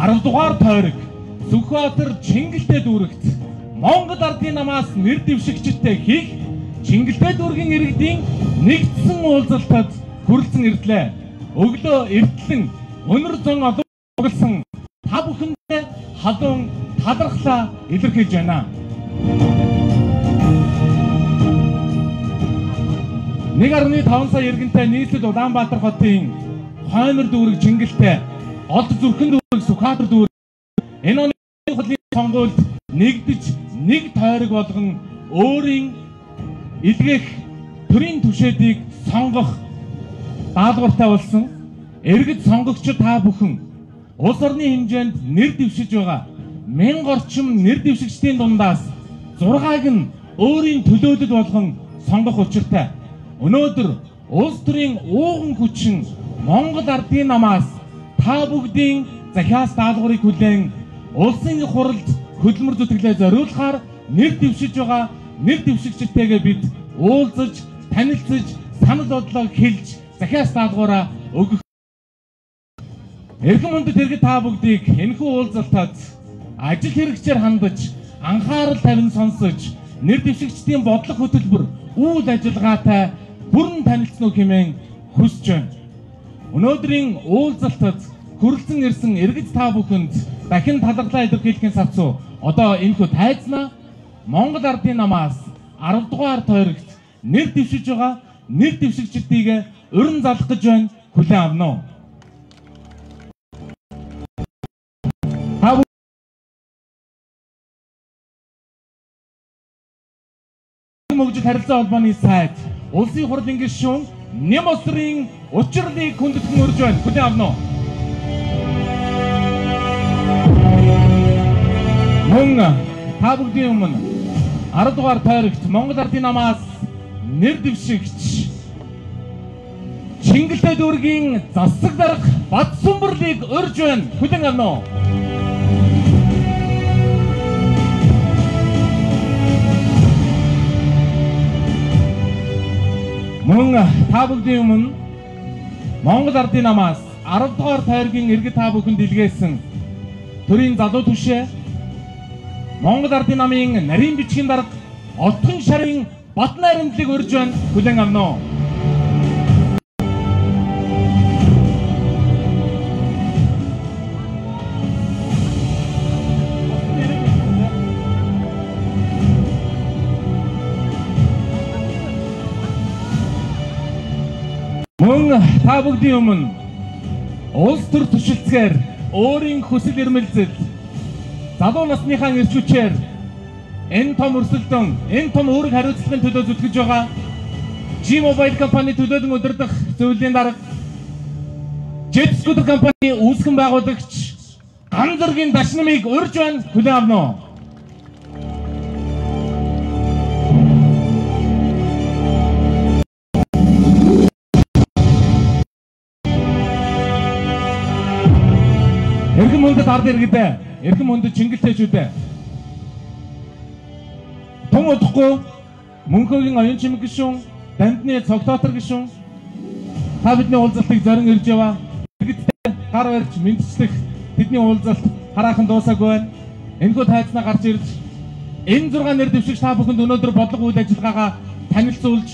10 дугаар тойрог Сүхбаатар Чингэлтэй дүүрэгт Монгол ардын намаас нэр дэвшигчтэй хийх Чингэлтэй дүүргийн иргэдийн нэгдсэн уулзалтад хүрэлцэн ирлээ. Өглөө эртлэн өнөр зон олуулсан та бүхэндээ халуун талархлаа илэрхийлж байна. 1.5 сая иргэнтэй нийслэл Улаанбаатар хотын хоймор дүүрэг Чингэлтэй Олд зүрхэн дүүрэг Сүхбаатар дүүрэг энэ оны хурлын сонгуульд нэгдэж нэг тойрог болгон өөрийн илгээх төрийн түвшээдийг сонгох даалгавартай болсон. Иргэд сонгогч та бүхэн улс орны хэмжээнд нэр дэвшиж байгаа мянга орчим нэр дэвшигчдийн дундаас 6-аг нь өөрийн төлөөлөл болгон сонгох учиртай. Өнөөдөр улс төрийн ууган хүчин Монгол ардын намаас та бүгдийн захиас даалгаврыг хүлээн улсын хуралд хөдөлмөр зүтгэлээ зориулахаар нэр дэвшиж байгаа нэр дэвшигчтэйгээ бид уулзаж, танилцж, санал бодлоо хэлж захиас даалгавраа өгөх. Эрхэм хүндэт хэрэгт та бүгдийг энэхүү уулзалтад ажил хэрэгчээр хандаж, анхаарал тавин сонсож, нэр дэвшигчдийн бодлого хөтөлбөр, үйл ажиллагаатай бүрэн танилцсан уу хэмээн хүсэж байна. Өнөөдрийн уулзалтад хүрэлцэн ирсэн иргэд та бүхэнд дахин талархлаа илэрхийлэхийн савцуу одоо энэхүү тайзнаа Монгол ардын намаас 10 дугаар тойрогт нэр дэвшиж байгаа нэр дэвшигчдийг уран залах гэж байна хүлээн авна уу? мөгжил харилцаа холбооны сайд Улсын хурлын гишүүн Немосрын учрлыг хүндэтгэн өрж байна. Хүлээн авна уу? Мөн та бүгдийн өмнө 10 дугаар тойрогт Монгол Ардын намаас нэр дэвшигч Чингэлтэй дүүргийн засаг дарга Бадсүмбэрлийг өрж байна. Хүлээн авна уу? Мөн та бүгдийн өмнө Монгол Ардын намаас 10 дугаар тойргийн иргэд та бүхэнд илгээсэн төрийн залуу түшээ Монгол Ардын намын нарийн бичгийн дарга Отгон шарын Батнаа рэмдлийг урьж байна. Хүлээн авна уу? Мөн та бүгдийн өмнө улс төр төшөлцгээр өөрийн хүсэл эрмэлзэл залуу насныхаа эрч хүчээр энэ том өрсөлдөөн, энэ том үүрэг хариуцлагын төлөө зүтгэж байгаа G-Mobile компани төлөөлөн удирдах зөвлөлийн дарга Jet Scooter компани үүсгэн байгуулагч Ганзаргийн дашнамыг урьж байна хүлээн авна уу? Эрхэм хүндэт ард иргэдээ, эрхэм хүндэт чингэлтэйчүүдээ. Тун удахгүй Мөнхөгийн оюун чимэг гишүүн, Дандны цогтоотор гишүүн та бидний уулзалтыг зорин ирж яваа. Иргэдтэй гар барьж мэдчилэх тэдний уулзалт хараахан дуусаагүй байна. Энэхүү тайзнаа гарч ирж энэ 6 нэр дэвшигч та бүхэнд өнөөдөр бодлого үйл ажиллагаагаа танилцуулж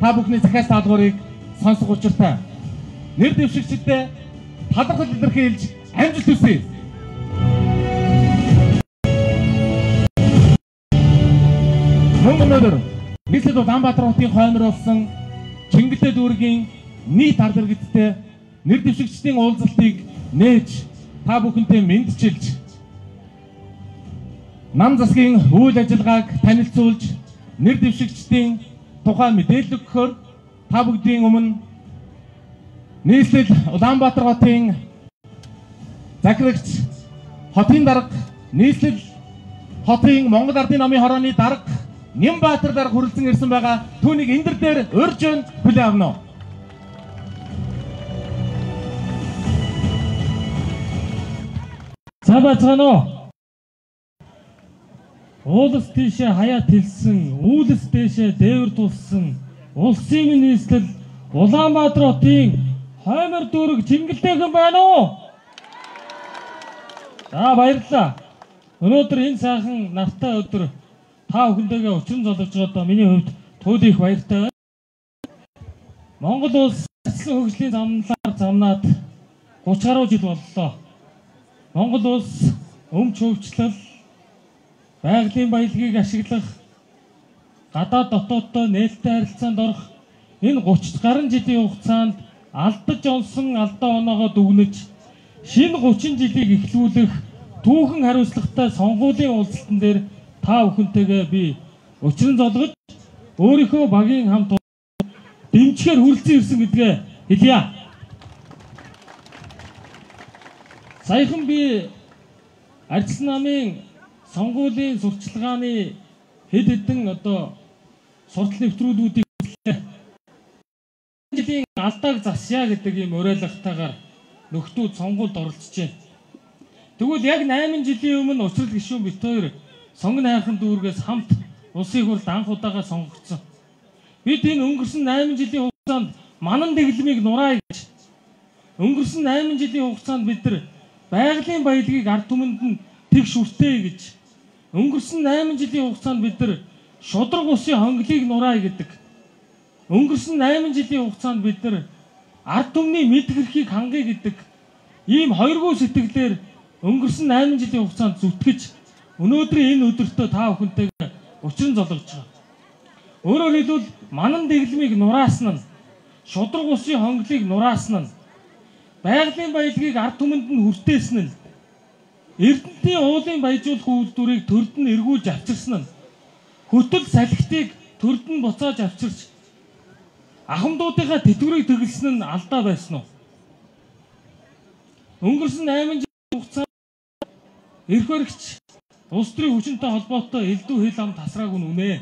та бүхний захиас даалгаврыг сонсох учиртай. Нэр дэвшигчдэд талархал илэрхийлж амжилт хүсье. Нийслэл Улаанбаатар хотын хоймор болсон Чингэлтэй дүүргийн нийт ард иргэдтэй нэр дэвшигчдийн уулзалтыг нээж та бүхэнтэй мэдчилж нам засгийн үйл ажиллагааг танилцуулж нэр дэвшигчдийн тухай мэдээлэл өгөхөөр та бүгдийн өмнө нийслэл Улаанбаатар хотын захирагч хотын дарга нийслэл хотын Монгол Ардын намын хорооны дарга Нямбаатар дарга хүрэлцэн ирсэн байгаа. Түүнийг эндэр дээр урьж өн хүлээн авна уу? За бацгаана уу? Уулс тийшээ хаяа тэлсэн, үүлс дээшээ дээвэр тулсан улсын нийслэл Улаанбаатар хотын хоймор дүүрэг Чингэлтэйхэн байна уу? За баярлалаа. Өнөөдөр энэ сайхан нартай өдөр та бүхэндээ учран золгож байгаадаа миний хувьд туйл их баяртай байна. Монгол улс ажлын хөгжлийн замналаар замнаад 30 гаруй жил боллоо. Монгол улс өмч хөгжлөл байгалийн баялагийг ашиглах гадаад дотоодтой нээлттэй харилцаанд орох энэ 30 гаруй жилийн хугацаанд алдаж онсон алдаа оноогоо дүгнэж шинэ 30 жилийг эхлүүлэх түүхэн хариуцлагатай сонгуулийн уулзалтан дээр та бүхэнтэйгээ би учран золгож өөрийнхөө багийн хамт дэмжихээр хүрэлцэн ирсэн гэдгээ хэлье. Саяхан би ажил намын сонгуулийн сурчлагын хэд хэдэн одоо суртал нэвтрүүлгүүдийг жилийн алдааг засъя гэдэг ийм уриалгатайгаар нөхдүүд сонгуульд оролцож байна. Тэгвэл яг 8 жилийн өмнө учрал гишүүн бит хоёр сонгон хайрхан дүүргээс хамт улсын хурлд анх удаага сонгогдсон. Бид энэ өнгөрсөн 8 жилийн хугацаанд манан дэглэмийг нураа гэж. Өнгөрсөн 8 жилийн хугацаанд бид нар байгалийн баялагийг ард түмэнд нь тэгш үртэй гэж. Өнгөрсөн 8 жилийн хугацаанд бид нар шудраг усын хонглыг нураа гэдэг. Өнгөрсөн 8 жилийн хугацаанд бид нар ард түмний мэд хэрхийг хангая гэдэг. Ийм хоёргүй сэтгэлээр өнгөрсөн 8 жилийн хугацаанд зүтгэж өнөөдрийн энэ өдөртөө та бүхэнтэйгээ учран золгож байгаа. Өөрөөр хэлбэл манан дэглэмийг нураасан нь шудраг усын хонглыг нураасан нь байгалийн баялагийг ард түмэнд нь хүртээсэн нь Эрдэнтийн уулын баяжуулах үйлдвэрийг төрд нь эргүүлж авчирсан нь хөтөл салхитыг төрд нь буцааж авчирч ахмадуудынхаа тэтгэврийг тэгэлсэн нь алдаа байсан уу? Өнгөрсөн 8 жилийн хугацаанд эрх баригч улс төрийн хүчинтэй холбоотой элдв хил ам тасрааг нь үнэ.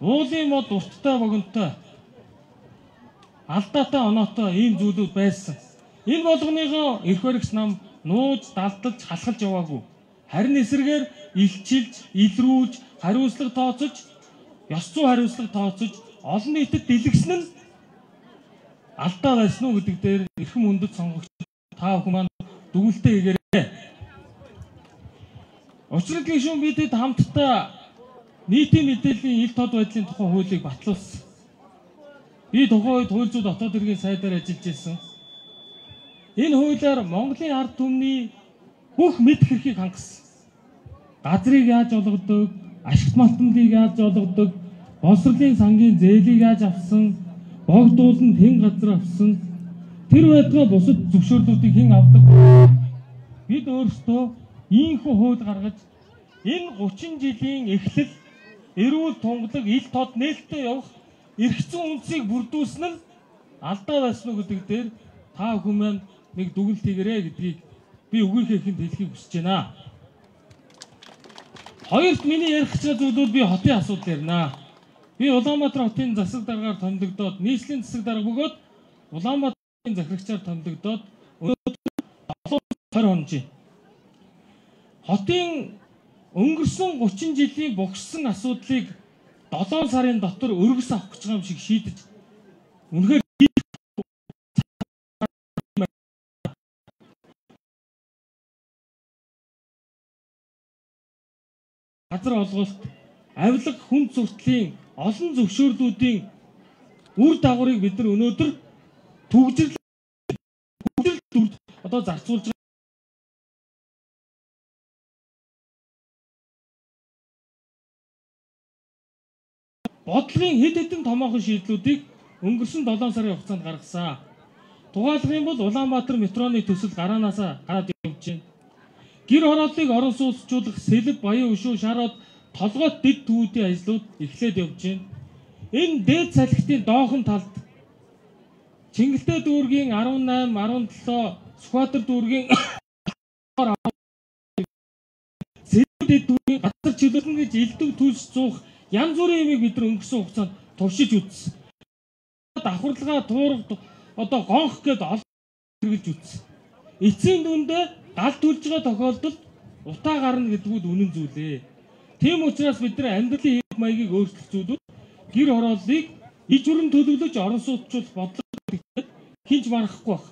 Уулын мод урттай богонтой алдаатай оноотой ийм зүйлүүд байсан. Энэ болгоныгоо эрх баригч нам нууж далдалж халахлж яваагүй. Харин эсэргээр илчилж, илрүүлж, хариуцлага тооцож, ёс зүй хариуцлага тооцож олон нийтэд дэлгэсэн нь алдаа байсан уу гэдэг дээр эрхэм хүндэт сонгогч та бүхэн маань дүгнэлтээ хийгээрэй. Учир нь гişүн бидэд хамтдаа нийтийн мэдээллийн ил тод байдлын тухай хуулийг батлуулсан. Би тухайн үед хууль зүйн дотоод хэргийн сайдаар ажиллаж байсан. Энэ хуулиар Монголын ард түмний бүх мэд хэрхийг хангасан. Газрыг яаж олгодог, ашигт малтмлыг яаж олгодог, боловсролын сангийн зээлийг яаж авсан, богдуулан тэн газар авсан, тэр байтугай бусад зөвшөөрлүүдийг хэн авдаг? Бид өөрсдөө ийхүү хууль гаргаж энэ 30 жилийн эхлэл эрүүл тунгалаг ил тод нээлттэй явах зүйн үндсийг бүрдүүлсэн нь алдаа байсан уу гэдэг дээр та хүмүүс нэг дүгнэлт хийгэрэй гэдгийг би ихэнд хэлхийг хүсэж байна. Хоёрт миний ярих гэж зүйлүүд би хотын асуудал ярина. Би Улаанбаатар хотын засаг даргаар томилогдоод нийслэлийн засаг дарга бөгөөд Улаанбаатарын захирагчаар томилогдоод өнөөдөр 20 хоног. Хотын өнгөрсөн 30 жилийн богссон асуудлыг 7 сарын дотор өргөс авах гэж байгаа юм шиг шийдэж үнэхээр газар олголт авилга хүн зуртлын олон зөвшөөрлүүдийн үр дагаврыг бид нар өнөөдөр төгжрөл одоо зарцуулж бодлогын хэд хэдэн томоохон шийдлүүдийг өнгөрсөн 7 сарын хугацаанд гаргасан. Юм бол Улаанбаатар метроны төсөл гараанаас гараад явж байна. Гэр хорооллыг орон сууцчлуулах сэлб баян өшөө шарууд толгойт дэд түүдийн ажлууд эхлээд явж байна. Энэ дээд салхитын доохон талд Чингэлтэй дүүргийн 18, 17, Сүхбаатар дүүргийн сэлб дэд дүүргийн газар чөлөөлнө гэж элдв төлс зуух янз бүрийн юмыг бид нар өнгөрсөн хугацаанд туршиж үзсэн. Давхарлагаа туурах одоо гонх гээд хэрэгжилж үзсэн. Эцсийн дүндээ гал төлж байгаа тохиолдолд утаа гарна гэдгүүд үнэн зүйлээ. Тийм учраас бид нар амьдралын хэв маягийг өөрчлөх зүйлүүд гэр хорооллыг иж бүрэн төлөвлөж орон сууцчул бодлого хинж марахгүй байх.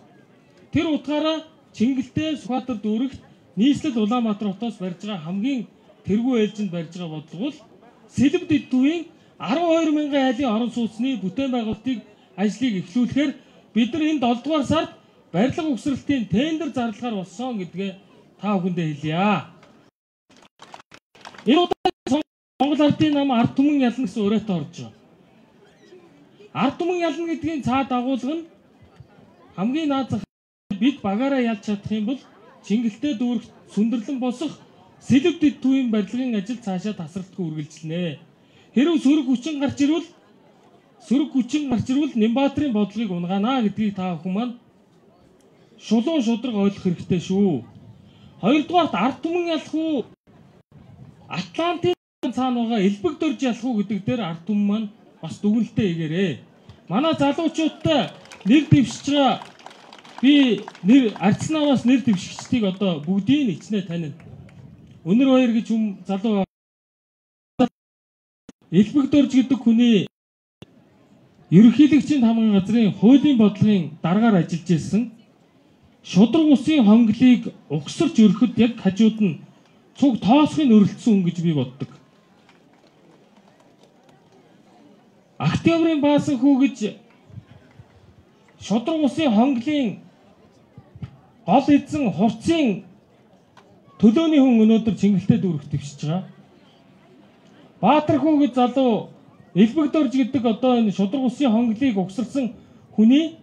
Тэр утгаараа Чингэлтэй Сүхбаатар дүүрэгт нийслэл Улаанбаатар хотоос барьж байгаа хамгийн тэргүй ээлжинд барьж байгаа бодлого бол Сэлб дэдвийн 12 мянган айлын орон сууцны бүтээн байгуулалтыг ажлыг эхлүүлэхээр бид нар энэ 7 дугаар сард барилга угсралтын тендер зарлагаар болсон гэдгээ та бүхэндээ хэлье. Энэ удаа Монгол Ардын нам ард түмэн ялна гэсэн өрөөтэй орж байгаа. Ард түмэн ялна гэдгийн цаа дагуулга нь хамгийн наад зах бид багаараа ялж чадах юм бол Чингэлтэй дүүрэх сүндэрлэн босох Сэлэв дэд түүхийн барилгын ажил цаашаа тасралтгүй үргэлжилнэ. Хэрв сөрөг хүчин гарч ирвэл сөрөг хүчин гарч ирвэл Нимбаатрын бодлогыг унгаана гэдгийг та маань шулуун шудраг ойлгох хэрэгтэй шүү. Хоёрдугаарт ард түмэн ялах уу? Атлантын цаана байгаа элбэг дөрж ялах уу гэдэг дээр ард түмэн маань бас дүгнэлтээ хийгээрэй. Манай залуучуудтай нэр дэвшиж байгаа би нэр арцнааваас нэр дэвшигчдийг одоо бүгдийг ичнэ таниа. Өнөр баяр гэж хүм залуу Элбэг дөрж гэдэг хүний ерөнхийлөгчийн хамгаан газрын хуулийн бодлогын дараагаар ажиллаж ирсэн шудраг усын хонглыг угсарч өрөхөд яг хажууд нь цуг тоосхын өрөлдсөн хүн гэж би боддог. Октябрийн баасан хүү гэж шудраг усын хонглын гол эзэн хувцсын төлөөний хүн өнөөдөр Чингэлтэй дүүрэх твшиж байгаа. Баатар хүн гэж залуу Элбэг дөрж гэдэг одоо энэ шудраг усын хонглыг угсарсан хүний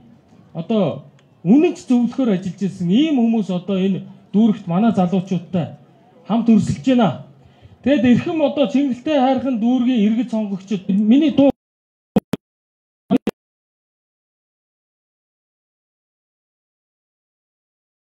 одоо үнэнч зөвлөхөр ажиллаж ирсэн ийм хүмүүс одоо энэ дүүрэгт манай залуучуудтай хамт өрсөлдөж байна. Тэгэд эрхэм одоо Чингэлтэй хайрхан дүүргийн иргэд сонгогчд миний дуу